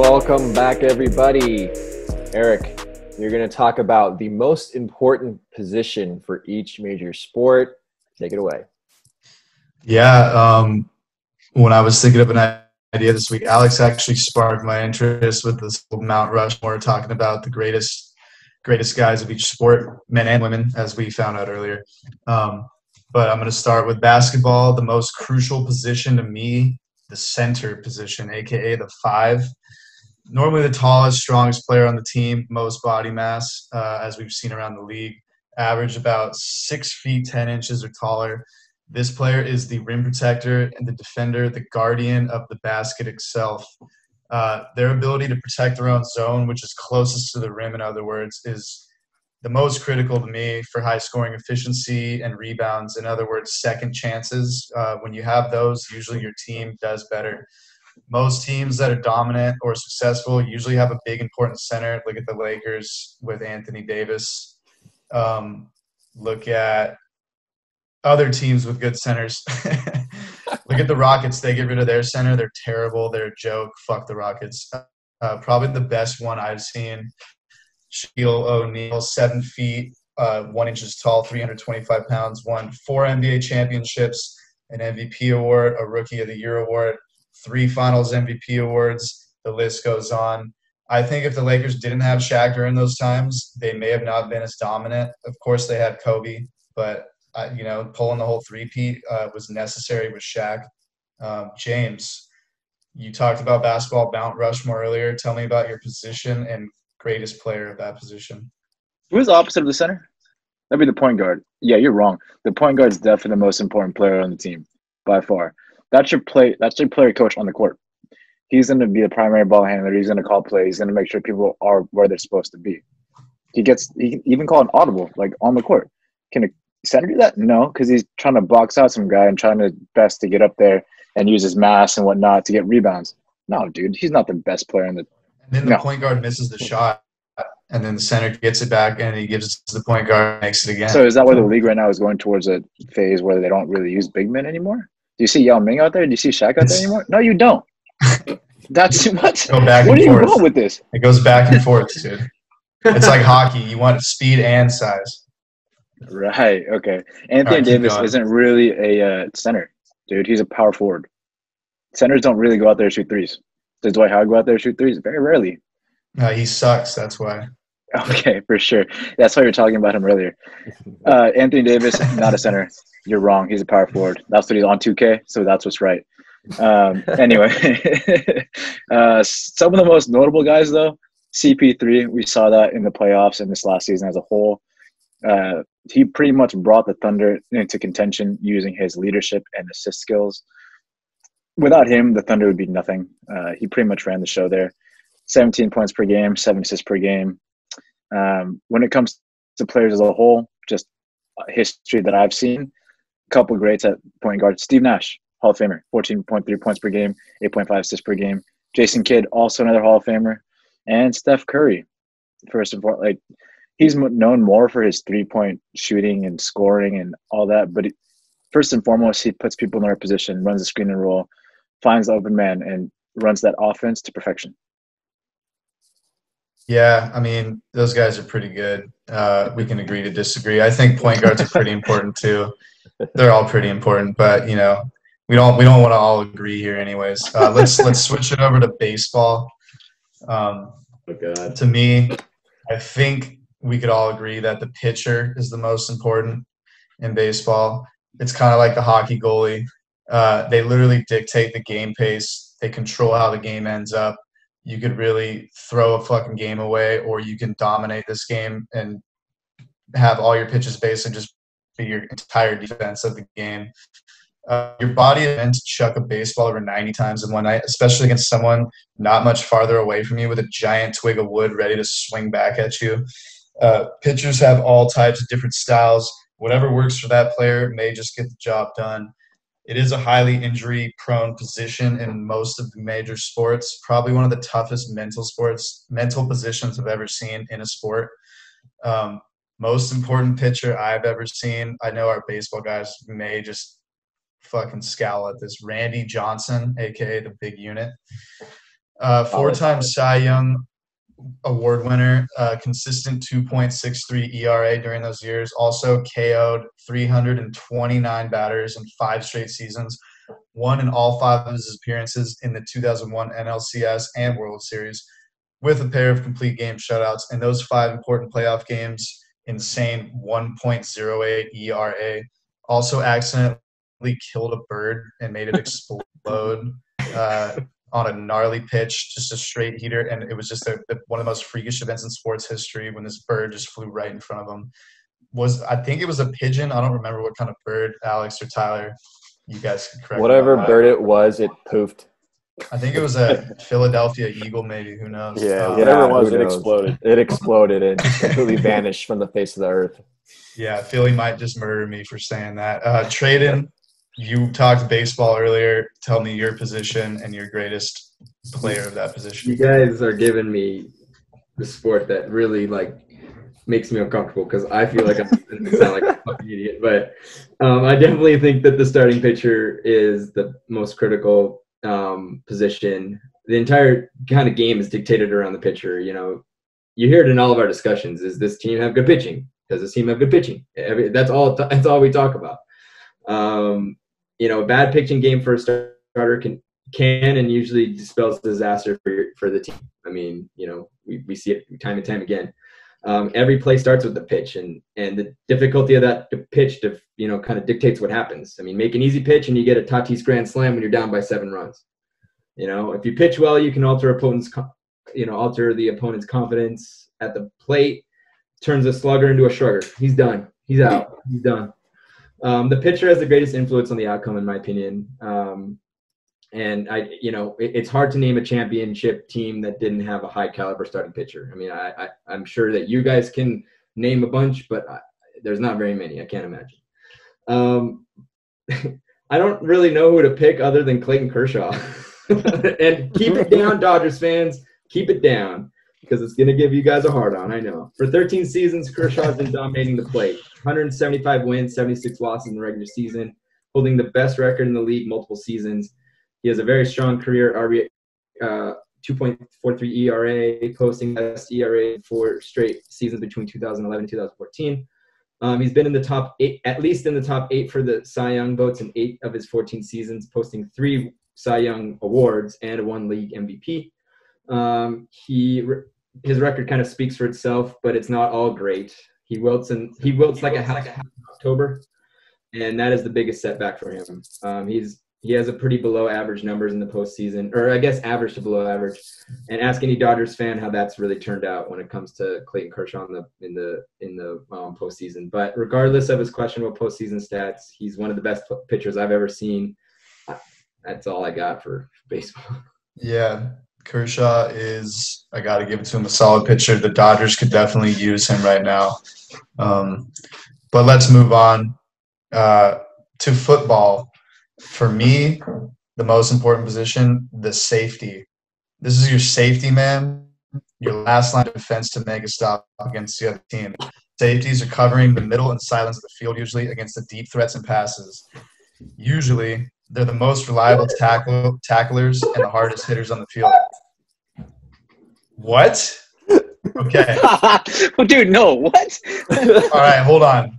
Welcome back, everybody. Eric, you're going to talk about the most important position for each major sport. Take it away. Yeah. Um, when I was thinking of an idea this week, Alex actually sparked my interest with this Mount Rushmore, talking about the greatest greatest guys of each sport, men and women, as we found out earlier. Um, but I'm going to start with basketball. The most crucial position to me, the center position, aka the five. Normally, the tallest, strongest player on the team, most body mass, uh, as we've seen around the league, average about six feet ten inches or taller. This player is the rim protector and the defender, the guardian of the basket itself. Uh, their ability to protect their own zone, which is closest to the rim, in other words, is the most critical to me for high scoring efficiency and rebounds. In other words, second chances. Uh, when you have those, usually your team does better. Most teams that are dominant or successful usually have a big, important center. Look at the Lakers with Anthony Davis. Um, look at other teams with good centers. Look at the Rockets. They get rid of their center. They're terrible. They're a joke. Fuck the Rockets. Uh, probably the best one I've seen. Shaquille O'Neal, seven feet, uh, one inches tall, 325 pounds, won four NBA championships, an MVP award, a Rookie of the Year award, three Finals MVP awards. The list goes on. I think if the Lakers didn't have Shaq during those times, they may have not been as dominant. Of course, they had Kobe, but uh, you know, pulling the whole three-peat uh, was necessary with Shaq. Um, James, you talked about basketball Mount Rushmore earlier. Tell me about your position and greatest player of that position. Who's the opposite of the center? That'd be the point guard. Yeah, you're wrong. The point guard is definitely the most important player on the team by far. That's your play. That's your player coach on the court. He's going to be the primary ball handler. He's going to call plays. He's going to make sure people are where they're supposed to be. He gets. He can even call an audible like on the court. Can a center do that? No, because he's trying to box out some guy and trying to best to get up there and use his mass and whatnot to get rebounds. No, dude, he's not the best player in the. And then the no. point guard misses the shot, and then the center gets it back and he gives it to the point guard, makes it again. So is that where the league right now is going towards a phase where they don't really use big men anymore? Do you see Yao Ming out there? Do you see Shaq out there anymore? No, you don't. That's what. Go back what are you going with this? It goes back and forth, dude. It's like hockey. You want speed and size. Right. Okay. Anthony right, Davis isn't really a uh, center, dude. He's a power forward. Centers don't really go out there and shoot threes. Does Dwight Howard go out there and shoot threes? Very rarely. Uh, he sucks. That's why. Okay, for sure. That's why you were talking about him earlier. Uh, Anthony Davis, not a center. You're wrong. He's a power forward. That's what he's on 2K, so that's what's right. Um, anyway, uh, some of the most notable guys, though, CP3, we saw that in the playoffs and this last season as a whole. Uh, he pretty much brought the Thunder into contention using his leadership and assist skills. Without him, the Thunder would be nothing. Uh, he pretty much ran the show there. 17 points per game, seven assists per game. Um, when it comes to players as a whole, just history that I've seen, a couple greats at point guard. Steve Nash, Hall of Famer, 14.3 points per game, 8.5 assists per game. Jason Kidd, also another Hall of Famer. And Steph Curry, first and foremost. Like, he's known more for his three point shooting and scoring and all that. But he, first and foremost, he puts people in their position, runs the screen and roll, finds the open man, and runs that offense to perfection. Yeah, I mean, those guys are pretty good. Uh, we can agree to disagree. I think point guards are pretty important too. They're all pretty important, but you know, we don't we don't want to all agree here, anyways. Uh, let's let's switch it over to baseball. Um, oh to me, I think we could all agree that the pitcher is the most important in baseball. It's kind of like the hockey goalie. Uh, they literally dictate the game pace. They control how the game ends up. You could really throw a fucking game away, or you can dominate this game and have all your pitches based and just be your entire defense of the game. Uh, your body is meant to chuck a baseball over 90 times in one night, especially against someone not much farther away from you with a giant twig of wood ready to swing back at you. Uh, pitchers have all types of different styles. Whatever works for that player may just get the job done. It is a highly injury prone position in most of the major sports. Probably one of the toughest mental sports, mental positions I've ever seen in a sport. Um, most important pitcher I've ever seen. I know our baseball guys may just fucking scowl at this. Randy Johnson, aka the big unit. Uh, four-time Cy Young award winner, uh, consistent 2.63 ERA during those years. Also KO'd 329 batters in five straight seasons. Won in all five of his appearances in the 2001 NLCS and World Series, with a pair of complete game shutouts. And those five important playoff games, insane 1.08 ERA. Also, accidentally killed a bird and made it explode. Uh, on a gnarly pitch, just a straight heater, and it was just a, a, one of the most freakish events in sports history when this bird just flew right in front of him. Was I think it was a pigeon? I don't remember what kind of bird, Alex or Tyler. You guys can correct. Whatever bird it was, it poofed. I think it was a Philadelphia eagle, maybe. Who knows? Yeah, Um, whatever it was, it knows? exploded. It exploded and completely vanished from the face of the earth. Yeah, Philly might just murder me for saying that. Uh, Traden, you talked baseball earlier. Tell me your position and your greatest player of that position. You guys are giving me the sport that really like makes me uncomfortable because I feel like I'm sound like a fucking idiot. But um, I definitely think that the starting pitcher is the most critical um, position. The entire kind of game is dictated around the pitcher. You know, you hear it in all of our discussions. Is this team have good pitching? Does this team have good pitching? That's all. That's all we talk about. Um, you know, a bad pitching game for a starter can can and usually dispels disaster for for the team. I mean, you know, we, we see it time and time again. Um, every play starts with the pitch, and and the difficulty of that pitch, to, you know, kind of dictates what happens. I mean, make an easy pitch and you get a Tatis grand slam when you're down by seven runs. You know, if you pitch well, you can alter opponent's, you know, alter the opponent's confidence at the plate. Turns a slugger into a shrugger. He's done. He's out. He's done. Um, the pitcher has the greatest influence on the outcome, in my opinion. Um, and I, you know, it, it's hard to name a championship team that didn't have a high caliber starting pitcher. I mean, I, I I'm sure that you guys can name a bunch, but I, there's not very many. I can't imagine. Um, I don't really know who to pick other than Clayton Kershaw. and keep it down, Dodgers fans. Keep it down because it's going to give you guys a hard on. I know. For 13 seasons, Kershaw's been dominating the plate. 175 wins, 76 losses in the regular season, holding the best record in the league multiple seasons. He has a very strong career RBI, uh, 2.43 ERA, posting best ERA for straight seasons between 2011 and 2014. Um, he's been in the top eight, at least in the top eight for the Cy Young votes in eight of his 14 seasons, posting three Cy Young awards and one league MVP. Um, he his record kind of speaks for itself, but it's not all great. He wilts and he wilts like a half in October, and that is the biggest setback for him. Um, he's he has a pretty below average numbers in the postseason, or I guess average to below average. And ask any Dodgers fan how that's really turned out when it comes to Clayton Kershaw in the in the in the um, postseason. But regardless of his questionable postseason stats, he's one of the best pitchers I've ever seen. That's all I got for baseball. Yeah, Kershaw is. I got to give it to him a solid pitcher. The Dodgers could definitely use him right now. Um, but let's move on uh, to football. For me, the most important position, the safety. This is your safety man, your last line of defense to make a stop against the other team. Safeties are covering the middle and sidelines of the field usually against the deep threats and passes. Usually, they're the most reliable tackle, tacklers and the hardest hitters on the field. What? Okay. well, dude, no, what? All right, hold on.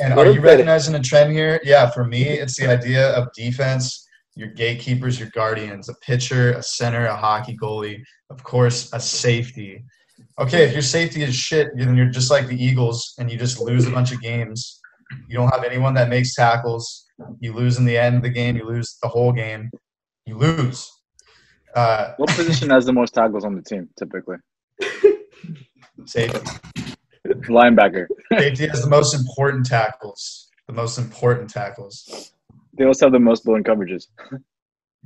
And are you recognizing a trend here? Yeah, for me, it's the idea of defense, your gatekeepers, your guardians, a pitcher, a center, a hockey goalie, of course, a safety. Okay, if your safety is shit, then you're just like the Eagles and you just lose a bunch of games. You don't have anyone that makes tackles. You lose in the end of the game, you lose the whole game. You lose. Uh, What position has the most tackles on the team typically? safety. Linebacker. Safety has the most important tackles. The most important tackles. They also have the most blown coverages.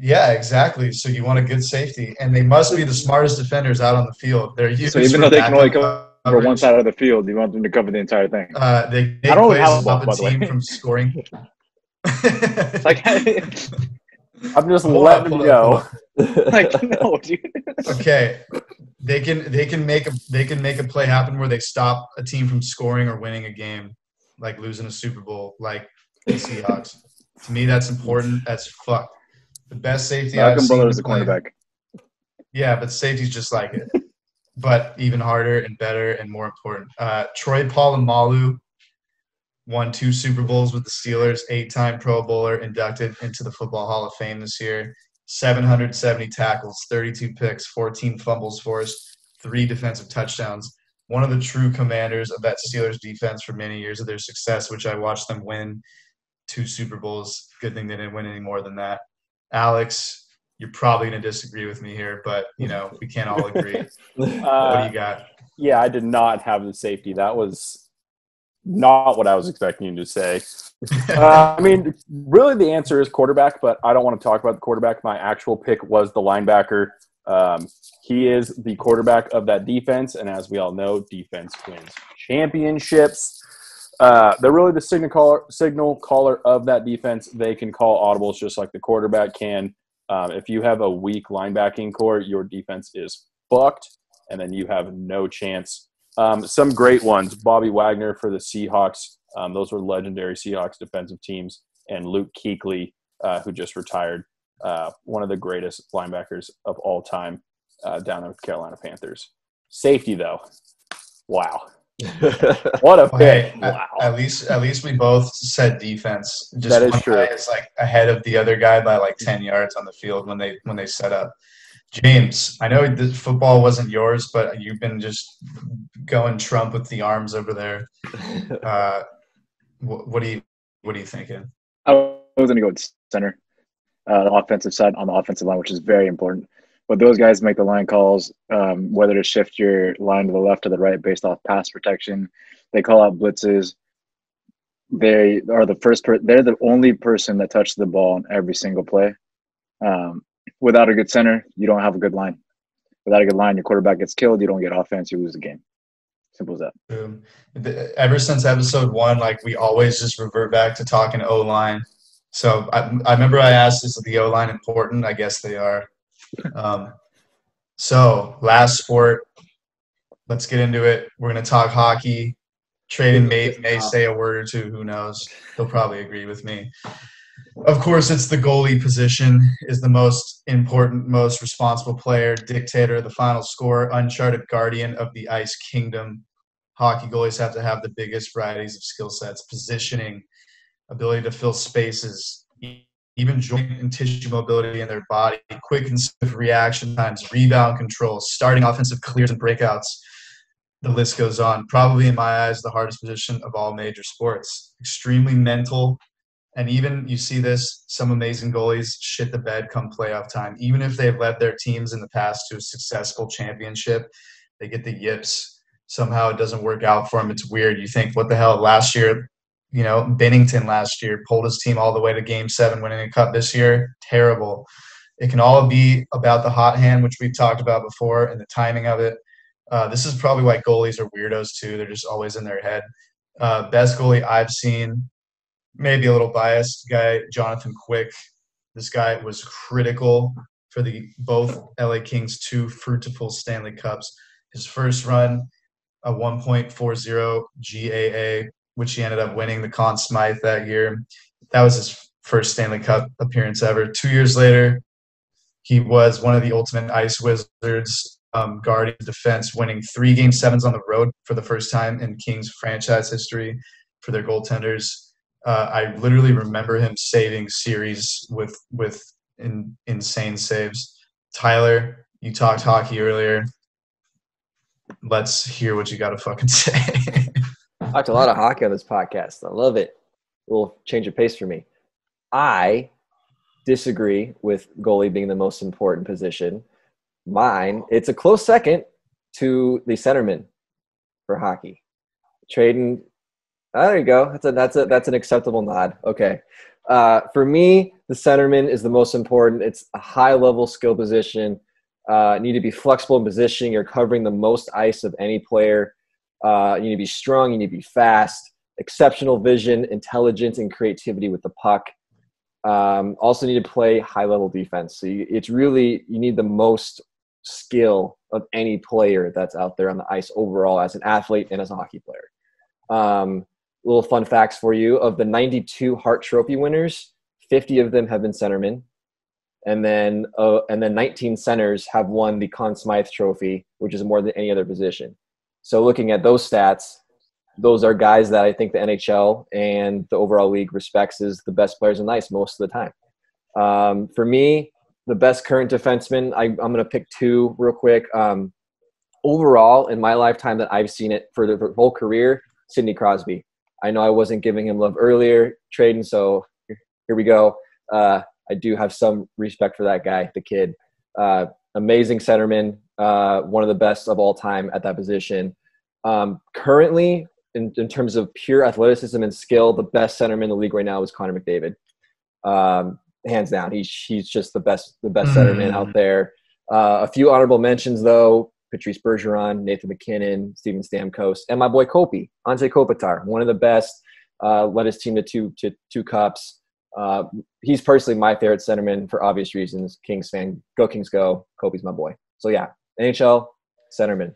Yeah, exactly. So you want a good safety, and they must be the smartest defenders out on the field. They're used So even though they can only Cover one side of the field, you want them to cover the entire thing. Uh, they they I don't plays have a stop ball, by a the way. team from scoring. Like, I'm just Hold letting hold go. like no, dude. okay, they can they can make a they can make a play happen where they stop a team from scoring or winning a game, like losing a Super Bowl, like the Seahawks. to me, that's important as fuck. The best safety I've Malcolm seen Butler is play- cornerback. Yeah, but safety's just like it, but even harder and better and more important. Uh, Troy Polamalu won two Super Bowls with the Steelers, eight-time Pro Bowler, inducted into the Football Hall of Fame this year. 770 tackles, 32 picks, 14 fumbles forced, three defensive touchdowns. One of the true commanders of that Steelers defense for many years of their success, which I watched them win two Super Bowls. Good thing they didn't win any more than that. Alex, you're probably going to disagree with me here, but you know we can't all agree. what do Uh, you got? yeah, I did not have the safety. That was not what I was expecting you to say. Uh, I mean, really, the answer is quarterback, but I don't want to talk about the quarterback. My actual pick was the linebacker. Um, he is the quarterback of that defense, and as we all know, defense wins championships. Uh, they're really the signal caller, signal caller of that defense. They can call audibles just like the quarterback can. Um, if you have a weak linebacking corps, your defense is fucked, and then you have no chance. Um, some great ones: Bobby Wagner for the Seahawks. Um, those were legendary Seahawks defensive teams, and Luke Kuechly, uh, who just retired, uh, one of the greatest linebackers of all time uh, down with Carolina Panthers. Safety, though, wow, what a Okay, pick! at, at least at least we both said defense. Just That is one true. guy is like ahead of the other guy by like ten yards on the field when they when they set up. James, I know the football wasn't yours, but you've been just going Trump with the arms over there. Uh, what, what do you what are you thinking? I was going to go with center, uh, the offensive side on the offensive line, which is very important. But those guys make the line calls, um, whether to shift your line to the left or the right based off pass protection. They call out blitzes. They are the first. Per- they're the only person that touches the ball on every single play. Um, without a good center, you don't have a good line. Without a good line, your quarterback gets killed. You don't get offense. You lose the game. Simple as that. Ever since episode one, like we always just revert back to talking O line. So I, I remember I asked, is the O line important? I guess they are. Um, so last sport, let's get into it. We're gonna talk hockey. Traden may may say a word or two. Who knows? He'll probably agree with me. Of course, it's the goalie position is the most important, most responsible player, dictator the final score, uncharted guardian of the ice kingdom. Hockey goalies have to have the biggest varieties of skill sets, positioning, ability to fill spaces, even joint and tissue mobility in their body, quick and swift reaction times, rebound control, starting offensive clears and breakouts. The list goes on. Probably, in my eyes, the hardest position of all major sports. Extremely mental, and even you see this, some amazing goalies shit the bed come playoff time. Even if they've led their teams in the past to a successful championship, they get the yips. Somehow it doesn't work out for them. It's weird. You think, what the hell? Last year, you know, Binnington last year pulled his team all the way to game seven, winning a cup this year. Terrible. It can all be about the hot hand, which we've talked about before, and the timing of it. Uh, this is probably why goalies are weirdos too. They're just always in their head. Uh, best goalie I've seen, maybe a little biased guy, Jonathan Quick. This guy was critical for the both LA Kings two fruitful Stanley Cups. His first run, a 1.40 GAA, which he ended up winning the Conn Smythe that year. That was his first Stanley Cup appearance ever. Two years later, he was one of the ultimate ice wizards, um, guarding defense, winning three game sevens on the road for the first time in Kings franchise history for their goaltenders. Uh, I literally remember him saving series with with in, insane saves. Tyler, you talked hockey earlier. Let's hear what you got to fucking say. Talked a lot of hockey on this podcast. I love it. A little change of pace for me. I disagree with goalie being the most important position. Mine, it's a close second to the centerman for hockey. Traden. Oh, there you go. That's a that's a that's an acceptable nod. Okay. Uh, for me, the centerman is the most important. It's a high level skill position. Uh, need to be flexible in positioning. You're covering the most ice of any player. Uh, you need to be strong. You need to be fast. Exceptional vision, intelligence, and creativity with the puck. Um, also need to play high level defense. So you, it's really you need the most skill of any player that's out there on the ice overall as an athlete and as a hockey player. Um, little fun facts for you: of the 92 Hart Trophy winners, 50 of them have been centermen. and then uh, and then 19 centers have won the Conn Smythe Trophy, which is more than any other position. So looking at those stats, those are guys that I think the NHL and the overall league respects as the best players in ice most of the time. Um, for me, the best current defenseman, I, am going to pick two real quick. Um, overall, in my lifetime that I've seen it for the whole career, Sidney Crosby. I know I wasn't giving him love earlier Traden, so here we go. Uh, I do have some respect for that guy, the kid. Uh, amazing centerman, uh, one of the best of all time at that position. Um, currently, in, in, terms of pure athleticism and skill, the best centerman in the league right now is Connor McDavid. Um, hands down, he's he's just the best the best mm. centerman out there. Uh, a few honorable mentions though: Patrice Bergeron, Nathan MacKinnon, Steven Stamkos, and my boy Kopi, Anze Kopitar, one of the best. Uh, led his team to two to two cups. Uh, he's personally my favorite centerman for obvious reasons. Kings fan, go Kings, go! Kopi's my boy. So yeah, NHL centerman.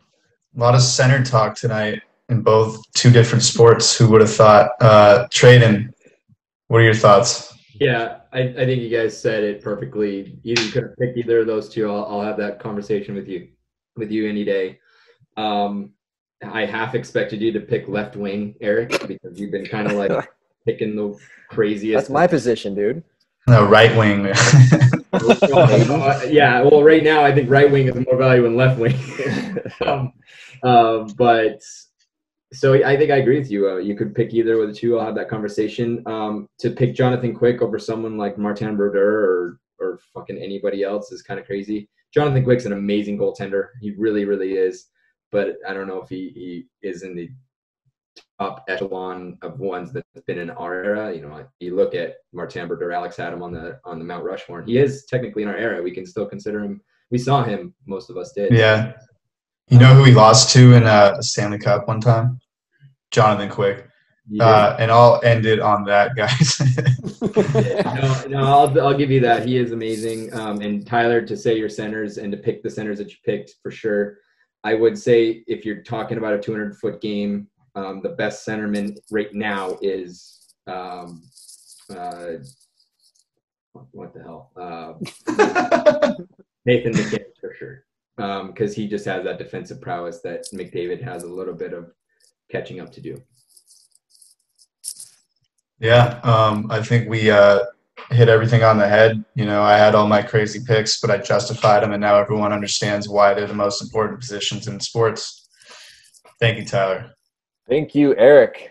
A lot of center talk tonight in both two different sports. Who would have thought? Uh, Traden, what are your thoughts? Yeah, I, I think you guys said it perfectly. You could have picked either of those two. I'll, I'll have that conversation with you with you any day. Um, I half expected you to pick left wing, Eric, because you've been kind of like picking the craziest. That's my position, dude. No, right wing. yeah, well, right now I think right wing is more valuable than left wing. um, uh, but so I think I agree with you. Uh, you could pick either of the two. I'll have that conversation. Um, to pick Jonathan Quick over someone like Martin Brodeur or or fucking anybody else is kind of crazy. Jonathan Quick's an amazing goaltender. He really, really is. But I don't know if he, he is in the top echelon of ones that's been in our era. You know, you look at Martin Brodeur, Alex Adam on the on the Mount Rushmore. He is technically in our era. We can still consider him. We saw him. Most of us did. Yeah. You know who he lost to in uh, a Stanley Cup one time? Jonathan Quick. Yeah. Uh, and I'll end it on that, guys. no, no, I'll, I'll give you that. He is amazing. Um, and Tyler, to say your centers and to pick the centers that you picked for sure. I would say if you're talking about a 200 foot game, um, the best centerman right now is um, uh, what the hell? Uh, Nathan MacKinnon for sure, because um, he just has that defensive prowess that McDavid has a little bit of catching up to do. Yeah, um, I think we uh, hit everything on the head. You know, I had all my crazy picks, but I justified them, and now everyone understands why they're the most important positions in sports. Thank you, Tyler. Thank you, Eric.